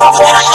oh you.